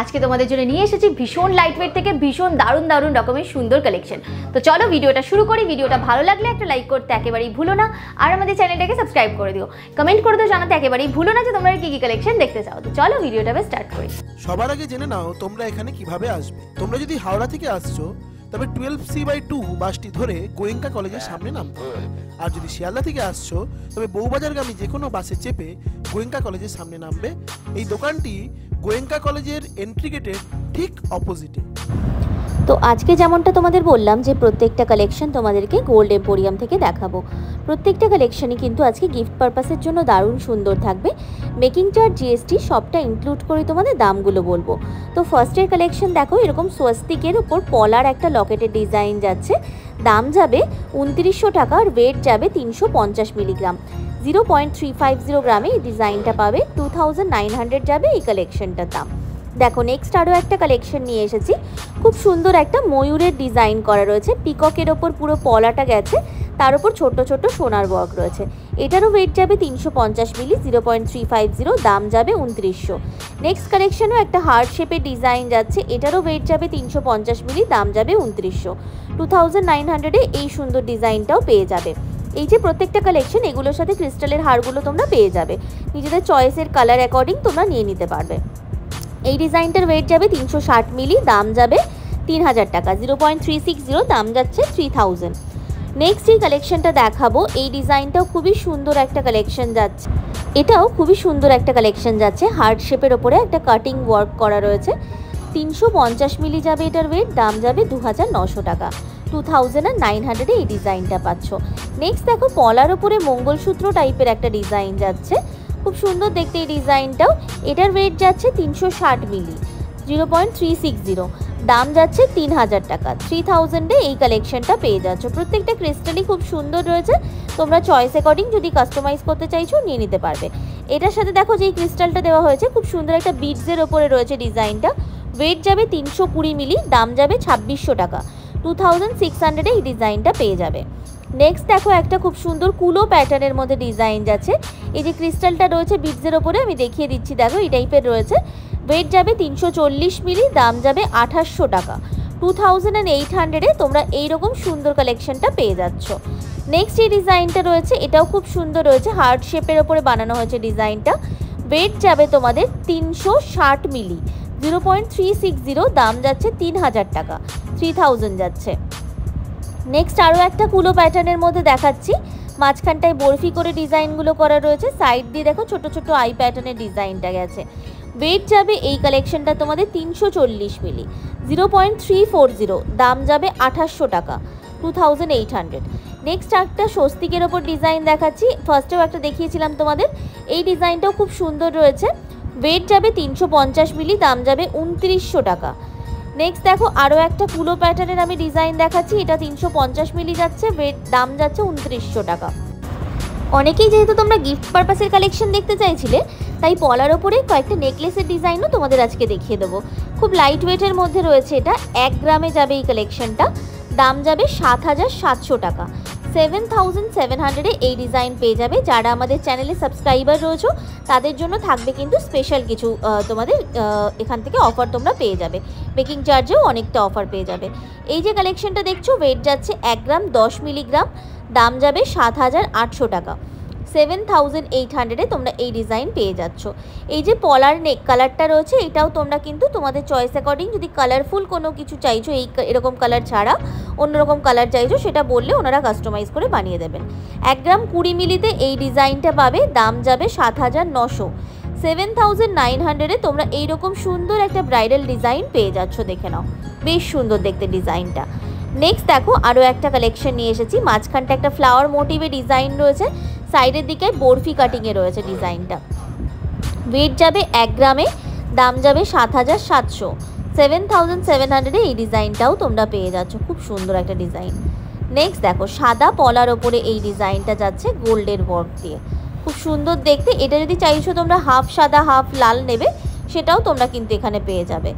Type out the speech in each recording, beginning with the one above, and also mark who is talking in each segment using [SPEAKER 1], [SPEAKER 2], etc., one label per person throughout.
[SPEAKER 1] আজকে তোমাদের জন্য নিয়ে এসেছি ভীষণ লাইট ওয়েট থেকে ভীষণ দারুণ দারুণ রকমের সুন্দর কালেকশন তো চলো ভিডিওটা শুরু করি। ভিডিওটা ভালো লাগলে একটা লাইক করতে একেবারেই ভুলো না। আর আমাদের চ্যানেলটাকে সাবস্ক্রাইব করে দিও। কমেন্ট করে দিও জানাতে একেবারেই ভুলো না যে তোমরা কি কি কালেকশন দেখতে চাও। তো চলো ভিডিওটা স্টার্ট করি।
[SPEAKER 2] সবার আগে জেনে নাও তোমরা এখানে কীভাবে আসবে। তোমরা যদি হাওড়া থেকে আসছো তবে টুয়েলভ সি বাই টু বাসটি ধরে গোয়েঙ্কা কলেজের সামনে নামতে হবে। আর যদি শিয়ালদা থেকে আসছো, তবে বউবাজারগামী যে কোনো বাসে চেপে গোয়েঙ্কা কলেজের সামনে নামবে। এই দোকানটি গোয়েঙ্কা কলেজের এন্ট্রি গেটের ঠিক অপোজিটে
[SPEAKER 3] তো আজকে যেমনটা তোমাদের বললাম যে প্রত্যেকটা কালেকশন তোমাদেরকে গোল্ড এম্পোরিয়াম থেকে দেখাবো। প্রত্যেকটা কালেকশনই কিন্তু আজকে গিফট পারপাসের জন্য দারুণ সুন্দর থাকবে। মেকিং চার্জ জিএসটি সবটা ইনক্লুড করে তোমাদের দামগুলো বলব। তো ফার্স্টের কালেকশন দেখো, এরকম স্বস্তিকের উপর পলার একটা লকেটের ডিজাইন যাচ্ছে। দাম যাবে উনত্রিশশো টাকা আর ওয়েট যাবে তিনশো পঞ্চাশ milligram zero point three five zero গ্রামে এই ডিজাইনটা পাবে। টু থাউজেন্ড নাইন হান্ড্রেড যাবে এই কালেকশনটার দাম। দেখো নেক্সট আরও একটা কালেকশন নিয়ে এসেছি। খুব সুন্দর একটা ময়ূরের ডিজাইন করা রয়েছে। পিককের ওপর পুরো পলাটা গেছে, তার উপর ছোট ছোট সোনার ওয়ার্ক রয়েছে। এটারও ওয়েট যাবে তিনশো পঞ্চাশ milli zero point three five zero দাম যাবে উনত্রিশশো। নেক্সট কালেকশনও একটা হার্ট শেপের ডিজাইন যাচ্ছে, এটারও ওয়েট যাবে তিনশো পঞ্চাশ মিলি দাম যাবে উনত্রিশশো। টু থাউজেন্ড নাইন হান্ড্রেডে এই সুন্দর ডিজাইনটাও পেয়ে যাবে। এই যে প্রত্যেকটা কালেকশন এগুলোর সাথে ক্রিস্টালের হারগুলো তোমরা পেয়ে যাবে। নিজেদের চয়েসের কালার অ্যাকর্ডিং তোমরা নিয়ে নিতে পারবে। এই ডিজাইনটার ওয়েট যাবে তিনশো ষাট মিলি, দাম যাবে তিন হাজার টাকা, zero point three six zero, দাম যাচ্ছে থ্রি থাউজেন্ড। নেক্সট এই কালেকশনটা দেখাবো। এই ডিজাইনটাও খুবই সুন্দর একটা কালেকশন যাচ্ছে। এটাও খুবই সুন্দর একটা কালেকশন যাচ্ছে। হার্ট শেপের ওপরে একটা কাটিং ওয়ার্ক করা রয়েছে। তিনশো পঞ্চাশ মিলি যাবে এটার ওয়েট দাম যাবে দু হাজার নশো টাকা। টু থাউজেন্ড আর নাইন হান্ড্রেডে এই ডিজাইনটা পাচ্ছ। নেক্সট দেখো, পলার ওপরে মঙ্গলসূত্র টাইপের একটা ডিজাইন যাচ্ছে। খুব সুন্দর দেখতে এই ডিজাইনটাও। এটার ওয়েট যাচ্ছে তিনশো ষাট milli, zero point three six zero দাম যাচ্ছে তিন হাজার টাকা। থ্রি থাউজেন্ডে এই কালেকশনটা পেয়ে যাচ্ছ। প্রত্যেকটা ক্রিস্টালই খুব সুন্দর রয়েছে। তোমরা চয়েস অ্যাকর্ডিং যদি কাস্টমাইজ করতে চাইছো, নিয়ে নিতে পারবে। এটার সাথে দেখো যে এই ক্রিস্টালটা দেওয়া হয়েছে, খুব সুন্দর একটা বিটসের ওপরে রয়েছে ডিজাইনটা। ওয়েট যাবে তিনশো কুড়ি মিলি, দাম যাবে ছাব্বিশশো টাকা। টু থাউজেন্ড সিক্স হান্ড্রেডে এই ডিজাইনটা পেয়ে যাবে। নেক্সট দেখো একটা খুব সুন্দর কুলো প্যাটার্নের মধ্যে ডিজাইন যাচ্ছে। এই যে ক্রিস্টালটা রয়েছে বিটসের ওপরে, আমি দেখিয়ে দিচ্ছি, দেখো এই টাইপের রয়েছে। ওয়েট যাবে তিনশো চল্লিশ মিলি, দাম যাবে আঠাশশো টাকা। টু থাউজেন্ড অ্যান্ড এইট হান্ড্রেডে তোমরা এইরকম সুন্দর কালেকশনটা পেয়ে যাচ্ছ। নেক্সট এই ডিজাইনটা রয়েছে, এটাও খুব সুন্দর রয়েছে। হার্ট শেপের ওপরে বানানো হয়েছে ডিজাইনটা ওয়েট যাবে তোমাদের তিনশো ষাট milli. Zero point three six zero দাম যাচ্ছে তিন হাজার টাকা। থ্রি থাউজেন্ড যাচ্ছে। নেক্সট আরও একটা কুলো প্যাটার্নের মধ্যে দেখাচ্ছি। মাঝখানটায় বরফি করে ডিজাইনগুলো করা রয়েছে। সাইড দিয়ে দেখো ছোট ছোট আই প্যাটার্নের ডিজাইনটা গেছে। ওয়েট যাবে এই কালেকশনটা তোমাদের তিনশো চল্লিশ milli zero point three four zero দাম যাবে আঠাশশো টাকা two thousand eight hundred next একটা স্বস্তিকের ওপর ডিজাইন দেখাচ্ছি। ফার্স্টেও একটা দেখিয়েছিলাম তোমাদের। এই ডিজাইনটাও খুব সুন্দর রয়েছে। ওয়েট যাবে তিনশো পঞ্চাশ মিলি দাম যাবে উনত্রিশশো টাকা। নেক্সট দেখো আরও একটা পুলো প্যাটার্নের আমি ডিজাইন দেখাচ্ছি। এটা তিনশো পঞ্চাশ মিলি যাচ্ছে দাম যাচ্ছে উনত্রিশশো টাকা। অনেকেই যেহেতু তোমরা গিফট পারপাসের কালেকশন দেখতে চাইছিলে, তাই পলার ওপরে কয়েকটা নেকলেসের ডিজাইনও তোমাদের আজকে দেখিয়ে দেবো। খুব লাইট ওয়েটের মধ্যে রয়েছে এটা। এক গ্রামে যাবে এই কালেকশনটা দাম যাবে সাত হাজার সাতশো টাকা। সেভেন থাউজেন্ড সেভেন হান্ড্রেডে এই ডিজাইন পেয়ে যাবে। যারা আমাদের চ্যানেলে সাবস্ক্রাইবার রয়েছে, তাদের জন্য থাকবে কিন্তু স্পেশাল কিছু তোমাদের এখান থেকে অফার তোমরা পেয়ে যাবে। মেকিং চার্জেও অনেকটা অফার পেয়ে যাবে। এই যে কালেকশনটা দেখছ ওয়েট যাচ্ছে এক গ্রাম দশ মিলিগ্রাম দাম যাবে সাত হাজার আটশো টাকা। সেভেন থাউজেন্ড এইট হান্ড্রেডে তোমরা এই ডিজাইন পেয়ে যাচ্ছ। এই যে পলার নেক কালারটা রয়েছে, এটাও তোমরা কিন্তু তোমাদের চয়েস অ্যাকর্ডিং যদি কালারফুল কোনো কিছু চাইছো, এই এরকম কালার ছাড়া, অন্যরকম কালার চাইছো, সেটা বললে ওনারা কাস্টমাইজ করে বানিয়ে দেবেন। এক গ্রাম কুড়ি মিলিতে এই ডিজাইনটা পাবে, দাম যাবে সাত হাজার নশো। সেভেন থাউজেন্ড নাইন হান্ড্রেডে তোমরা এইরকম সুন্দর একটা ব্রাইডাল ডিজাইন পেয়ে যাচ্ছ, দেখে নাও। বেশ সুন্দর দেখতে ডিজাইনটা নেক্সট দেখো আরও একটা কালেকশন নিয়ে এসেছি, মাঝখানটা একটা ফ্লাওয়ার মোটিভে ডিজাইন রয়েছে। সাইডের দিকে বরফি কাটিংয়ে রয়েছে ডিজাইনটা। ওয়েট যাবে এক গ্রামে, দাম যাবে সাত হাজার সাতশো। সেভেন থাউজেন্ড সেভেন হান্ড্রেডে এই ডিজাইনটাও তোমরা পেয়ে যাচ্ছ। খুব সুন্দর একটা ডিজাইন। নেক্সট দেখো, সাদা পলার ওপরে এই ডিজাইনটা যাচ্ছে গোল্ডের ওয়ার্ক দিয়ে। খুব সুন্দর দেখতে। এটা যদি চাইছো তোমরা হাফ সাদা, হাফ লাল নেবে, সেটাও তোমরা কিন্তু এখানে পেয়ে যাবে।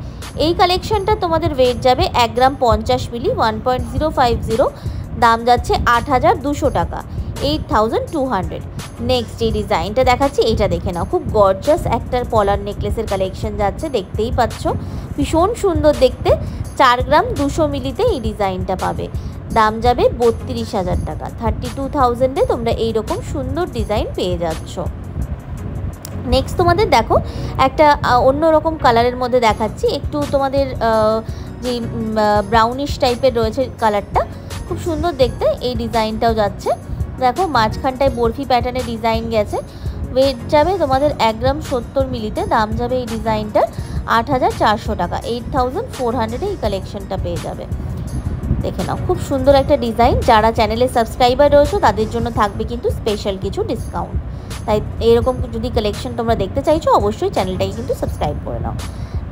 [SPEAKER 3] এই কালেকশনটা তোমাদের ওয়েট যাবে এক গ্রাম পঞ্চাশ milli one point zero five zero দাম যাচ্ছে আট হাজার দুশো টাকা। Eight thousand two hundred next যে ডিজাইনটা দেখাচ্ছি এটা দেখে নাও। খুব গর্জাস একটা পলার নেকলেসের কালেকশন যাচ্ছে, দেখতেই পাচ্ছ। ভীষণ সুন্দর দেখতে। চার গ্রাম দুশো মিলিতে এই ডিজাইনটা পাবে। দাম যাবে বত্রিশ হাজার টাকা। থার্টি টু থাউজেন্ডে তোমরা এইরকম সুন্দর ডিজাইন পেয়ে যাচ্ছ। নেক্সট তোমাদের দেখো, একটা অন্য রকম কালারের মধ্যে দেখাচ্ছি। একটু তোমাদের যে ব্রাউনিশ টাইপের রয়েছে কালারটা খুব সুন্দর দেখতে। এই ডিজাইনটাও যাচ্ছে। দেখো, মাঝখানটায় বরফি প্যাটার্নের ডিজাইন গেছে। ওয়েট যাবে তোমাদের এক গ্রাম সত্তর মিলিতে, দাম যাবে এই ডিজাইনটার আট হাজার চারশো টাকা। এইট থাউজেন্ড ফোর হান্ড্রেডে এই কালেকশনটা পেয়ে যাবে। দেখে নাও, খুব সুন্দর একটা ডিজাইন যারা চ্যানেলে সাবস্ক্রাইবার রয়েছে, তাদের জন্য থাকবে কিন্তু স্পেশাল কিছু ডিসকাউন্ট তাই এরকম যদি কালেকশন তোমরা দেখতে চাইছো, অবশ্যই চ্যানেলটাকে কিন্তু সাবস্ক্রাইব করে নাও।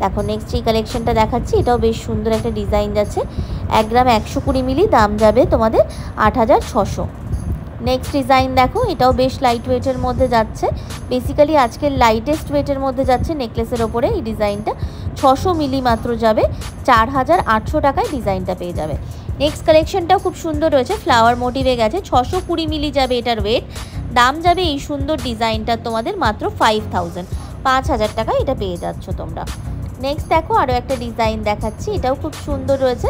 [SPEAKER 3] দেখো নেক্সট এই কালেকশনটা দেখাচ্ছি। এটাও বেশ সুন্দর একটা ডিজাইন যাচ্ছে। এক গ্রাম একশো কুড়ি মিলি, দাম যাবে তোমাদের আট হাজার ছশো। নেক্সট ডিজাইন দেখো, এটাও বেশ লাইট ওয়েটের মধ্যে যাচ্ছে। বেসিক্যালি আজকের লাইটেস্ট ওয়েটের মধ্যে যাচ্ছে নেকলেসের ওপরে এই ডিজাইনটা ছশো মিলি মাত্র যাবে, চার হাজার আটশো টাকায় ডিজাইনটা পেয়ে যাবে। নেক্সট কালেকশনটাও খুব সুন্দর রয়েছে ফ্লাওয়ার মোটিভে গেছে, ছশো কুড়ি মিলি যাবে এটার ওয়েট দাম যাবে এই সুন্দর ডিজাইনটা তোমাদের মাত্র ফাইভ থাউজেন্ড পাঁচ হাজার টাকা এটা পেয়ে যাচ্ছ তোমরা। নেক্সট দেখো আরও একটা ডিজাইন দেখাচ্ছি, এটাও খুব সুন্দর রয়েছে।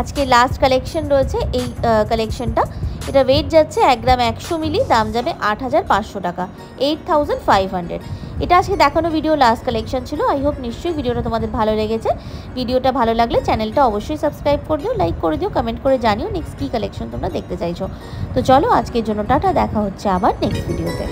[SPEAKER 3] আজকে লাস্ট কালেকশন রয়েছে, এই কালেকশনটা এটা ওয়েট যাচ্ছে এক গ্রাম একশো মিলি, দাম যাবে আট হাজার পাঁচশো টাকা এইট থাউজেন্ড ফাইভ হান্ড্রেড এটা আজকে দেখানো ভিডিও লাস্ট কালেকশন ছিল। আই হোপ নিশ্চয়ই ভিডিওটা তোমাদের ভালো লেগেছে। ভিডিওটা ভালো লাগলে চ্যানেলটা অবশ্যই সাবস্ক্রাইব করে দিও লাইক করে দিও কমেন্ট করে জানিও নেক্সট কী কালেকশন তোমরা দেখতে চাইছো। তো চলো আজকের জন্য টাটা, দেখা হচ্ছে আবার নেক্সট ভিডিওতে